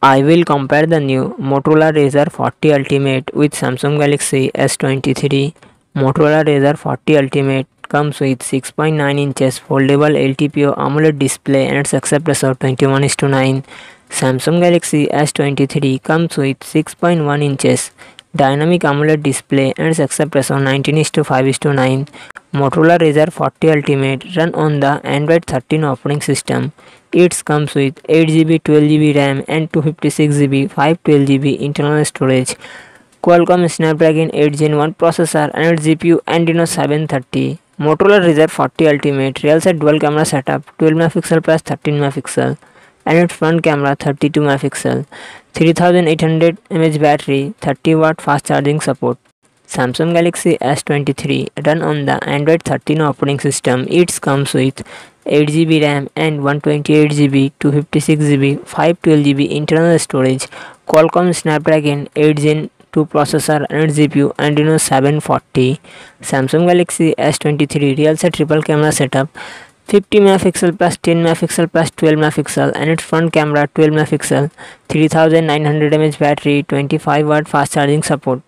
I will compare the new Motorola Razr 40 Ultimate with Samsung Galaxy S23. Motorola Razr 40 Ultimate comes with 6.9 inches foldable LTPO AMOLED display and its success ratio 21 is to 9. Samsung Galaxy S23 comes with 6.1 inches dynamic AMOLED display and success ratio 19 is to 5 to 9. Motorola Razr 40 Ultimate run on the Android 13 operating system. It comes with 8GB, 12GB RAM and 256GB, 512GB internal storage. Qualcomm Snapdragon 8 Gen 1 processor and GPU Adreno 730. Motorola Razr 40 Ultimate real set dual camera setup 12 megapixel plus 13 megapixel and its front camera 32 megapixel 3800 mAh battery 30 watt fast charging support Samsung Galaxy S23 run on the Android 13 operating system. It comes with 8GB RAM and 128GB, 256GB, 512GB internal storage, Qualcomm Snapdragon 8 Gen 2 processor and GPU Adreno 740. Samsung Galaxy S23 real set triple camera setup 50 megapixel plus 10 megapixel plus 12 megapixel and its front camera 12 megapixel 3900 mAh battery 25 watt fast charging support